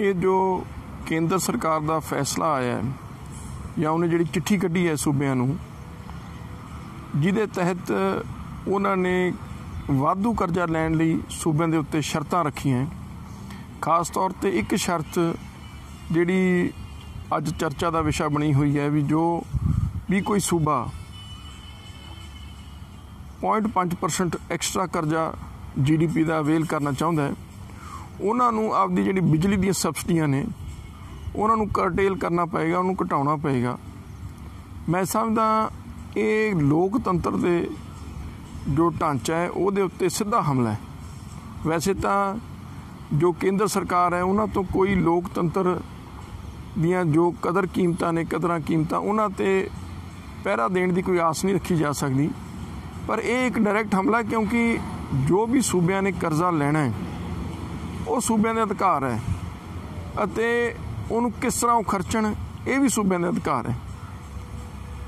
ਇਹ ਜੋ ਕੇਂਦਰ ਸਰਕਾਰ ਦਾ ਫੈਸਲਾ ਆਇਆ ਹੈ, ਜਾਂ ਉਹਨੇ ਜਿਹੜੀ ਚਿੱਠੀ ਕੱਢੀ ਹੈ ਸੂਬਿਆਂ ਨੂੰ, ਜਿਹਦੇ ਤਹਿਤ ਉਹਨਾਂ ਨੇ ਵਾਧੂ ਕਰਜ਼ਾ ਲੈਣ ਲਈ ਸੂਬਿਆਂ ਦੇ ਉੱਤੇ ਸ਼ਰਤਾਂ ਰੱਖੀਆਂ ਖਾਸ ਤੌਰ ਤੇ ਇੱਕ ਸ਼ਰਤ ਜਿਹੜੀ ਅੱਜ ਚਰਚਾ ਦਾ ਵਿਸ਼ਾ ਬਣੀ ਹੋਈ ਹੈ ਵੀ ਜੋ ਵੀ ਕੋਈ ਸੂਬਾ 0.5% ਐਕਸਟਰਾ ਕਰਜ਼ਾ ਜੀਡੀਪੀ ਦਾ ਅਵੇਲ ਕਰਨਾ ਚਾਹੁੰਦਾ ਹੈ ਉਹਨਾਂ ਨੂੰ ਆਪਦੀ ਜਿਹੜੀ ਬਿਜਲੀ ਦੀਆਂ ਸਬਸਿਡੀਆਂ ਨੇ, ਉਹਨਾਂ ਨੂੰ ਕਰਟੇਲ ਕਰਨਾ ਪਏਗਾ, ਉਹਨੂੰ ਘਟਾਉਣਾ ਪਏਗਾ। ਮੈਂ ਸਮਝਦਾ ਇਹ ਲੋਕਤੰਤਰ ਦੇ ਜੋ ਢਾਂਚਾ ਹੈ, ਉਹਦੇ ਉੱਤੇ ਸਿੱਧਾ ਹਮਲਾ ਹੈ। ਵੈਸੇ ਤਾਂ ਜੋ ਕੇਂਦਰ ਸਰਕਾਰ ਹੈ, ਉਹਨਾਂ ਤੋਂ ਕੋਈ ਲੋਕਤੰਤਰ ਦੀਆਂ ਜੋ ਕਦਰ ਕੀਮਤਾਂ ਨੇ, ਕਦਰਾਂ ਕੀਮਤਾਂ, ਉਹਨਾਂ ਤੇ ਪਹਿਰਾ ਦੇਣ ਦੀ ਕੋਈ ਆਸ ਨਹੀਂ ਰੱਖੀ ਜਾ ਸਕਦੀ। ਪਰ ਇਹ ਇੱਕ ਡਾਇਰੈਕਟ ਹਮਲਾ ਕਿਉਂਕਿ ਜੋ ਵੀ ਸੂਬਿਆਂ ਨੇ ਕਰਜ਼ਾ ਲੈਣਾ ਹੈ ਉਹ ਸੂਬਿਆਂ ਦੇ ਅਧਿਕਾਰ ਹੈ ਅਤੇ ਉਹਨੂੰ ਕਿਸ ਤਰ੍ਹਾਂ ਉਹ ਖਰਚਣ, ਇਹ ਵੀ ਸੂਬਿਆਂ ਦੇ ਅਧਿਕਾਰ ਹੈ।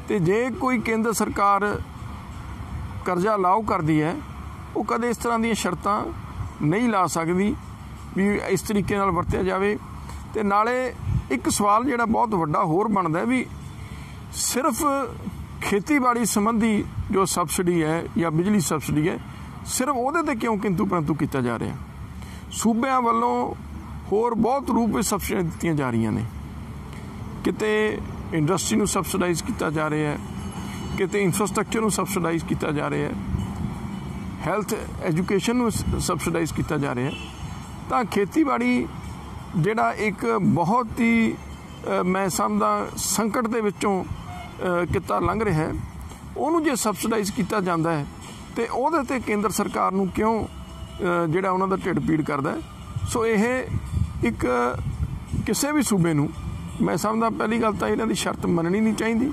ਤੇ ਜੇ ਕੋਈ ਕੇਂਦਰ ਸਰਕਾਰ ਕਰਜ਼ਾ ਲਾਓ ਕਰਦੀ ਹੈ, ਉਹ ਕਦੇ ਇਸ ਤਰ੍ਹਾਂ ਦੀਆਂ ਸ਼ਰਤਾਂ ਨਹੀਂ ਲਾ ਸਕਦੀ ਵੀ ਇਸ ਤਰੀਕੇ ਨਾਲ ਵਰਤਿਆ ਜਾਵੇ। ਤੇ ਨਾਲੇ ਇੱਕ ਸਵਾਲ ਜਿਹੜਾ ਬਹੁਤ ਵੱਡਾ ਹੋਰ ਬਣਦਾ ਵੀ ਸਿਰਫ ਖੇਤੀਬਾੜੀ ਸੰਬੰਧੀ ਜੋ ਸਬਸਿਡੀ ਹੈ ਜਾਂ ਬਿਜਲੀ ਸਬਸਿਡੀ ਹੈ, ਸਿਰਫ ਉਹਦੇ ਤੇ ਕਿਉਂ ਕਿੰਤੂ ਪਰੰਤੂ ਕੀਤਾ ਜਾ ਰਿਹਾ? ਸੂਬਿਆਂ ਵੱਲੋਂ ਹੋਰ ਬਹੁਤ ਰੂਪ ਵਿੱਚ ਸਬਸਿਡੀਆਂ ਦਿੱਤੀਆਂ ਜਾ ਰਹੀਆਂ ਨੇ। ਕਿਤੇ ਇੰਡਸਟਰੀ ਨੂੰ ਸਬਸਿਡਾਈਜ਼ ਕੀਤਾ ਜਾ ਰਿਹਾ ਹੈ, ਕਿਤੇ ਇਨਫਰਾਸਟ੍ਰਕਚਰ ਨੂੰ ਸਬਸਿਡਾਈਜ਼ ਕੀਤਾ ਜਾ ਰਿਹਾ ਹੈ, ਹੈਲਥ ਐਜੂਕੇਸ਼ਨ ਨੂੰ ਸਬਸਿਡਾਈਜ਼ ਕੀਤਾ ਜਾ ਰਿਹਾ ਹੈ। ਤਾਂ ਖੇਤੀਬਾੜੀ ਜਿਹੜਾ ਇੱਕ ਬਹੁਤ ਹੀ ਮੈਂ ਸਮਝਦਾ ਸੰਕਟ ਦੇ ਵਿੱਚੋਂ ਕਿੱਤਾ ਲੰਘ ਰਿਹਾ ਹੈ। ਉਹਨੂੰ ਜੇ ਸਬਸਿਡਾਈਜ਼ ਕੀਤਾ ਜਾਂਦਾ ਹੈ, ਤੇ ਉਹਦੇ ਤੇ ਕੇਂਦਰ ਸਰਕਾਰ ਨੂੰ ਕਿਉਂ ਜਿਹੜਾ ਉਹਨਾਂ ਦਾ ਢਿੱਡ ਪੀੜ ਕਰਦਾ ਸੋ ਇਹ ਇੱਕ ਕਿਸੇ ਵੀ ਸੂਬੇ ਨੂੰ ਮੈਂ ਸਮਝਦਾ ਪਹਿਲੀ ਗੱਲ ਤਾਂ ਇਹਨਾਂ ਦੀ ਸ਼ਰਤ ਮੰਨਣੀ ਨਹੀਂ ਚਾਹੀਦੀ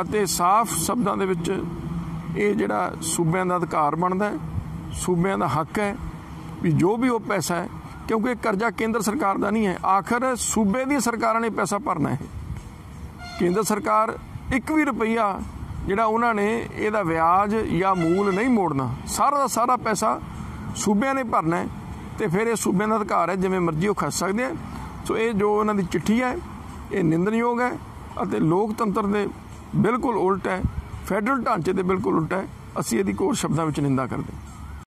ਅਤੇ ਸਾਫ਼ ਸ਼ਬਦਾਂ ਦੇ ਵਿੱਚ ਇਹ ਜਿਹੜਾ ਸੂਬਿਆਂ ਦਾ ਅਧਿਕਾਰ ਬਣਦਾ ਹੈ, ਸੂਬਿਆਂ ਦਾ ਹੱਕ ਹੈ ਵੀ ਜੋ ਵੀ ਉਹ ਪੈਸਾ ਹੈ, ਕਿਉਂਕਿ ਇਹ ਕਰਜ਼ਾ ਕੇਂਦਰ ਸਰਕਾਰ ਦਾ ਨਹੀਂ ਹੈ। ਆਖਰ ਸੂਬੇ ਦੀ ਸਰਕਾਰਾਂ ਨੇ ਪੈਸਾ ਭਰਨਾ ਹੈ। ਕੇਂਦਰ ਸਰਕਾਰ ਇੱਕ ਵੀ ਰੁਪਈਆ ਜਿਹੜਾ ਉਹਨਾਂ ਨੇ ਇਹਦਾ ਵਿਆਜ ਜਾਂ ਮੂਲ ਨਹੀਂ ਮੋੜਨਾ, ਸਾਰਾ ਦਾ ਸਾਰਾ ਪੈਸਾ ਸੂਬਿਆਂ ਨੇ ਭਰਨਾ ਹੈ ਤੇ ਫਿਰ ਇਹ ਸੂਬਿਆਂ ਦਾ ਅਧਿਕਾਰ ਹੈ, ਜਿਵੇਂ ਮਰਜ਼ੀ ਉਹ ਖਰਚ ਸਕਦੇ ਆ। ਸੋ ਇਹ ਜੋ ਉਹਨਾਂ ਦੀ ਚਿੱਠੀ ਹੈ, ਇਹ ਨਿੰਦਣਯੋਗ ਹੈ ਅਤੇ ਲੋਕਤੰਤਰ ਦੇ ਬਿਲਕੁਲ ਉਲਟ ਹੈ, ਫੈਡਰਲ ਢਾਂਚੇ ਦੇ ਬਿਲਕੁਲ ਉਲਟ ਹੈ। ਅਸੀਂ ਇਹਦੀ ਕੋਰ ਸ਼ਬਦਾਂ ਵਿੱਚ ਨਿੰਦਾ ਕਰਦੇ ਹਾਂ।